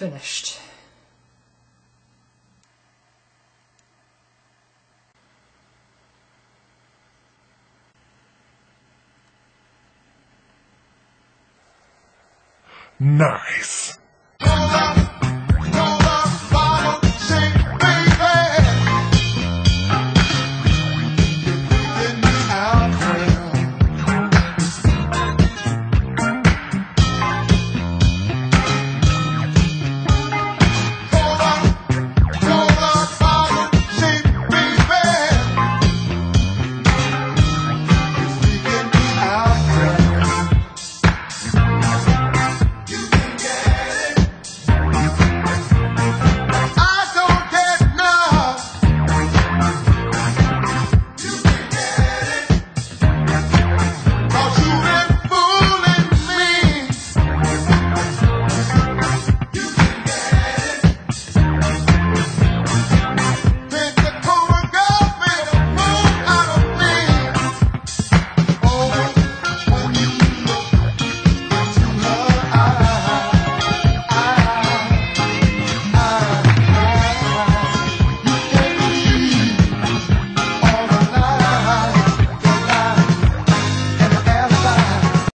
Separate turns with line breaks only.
finished. Nice.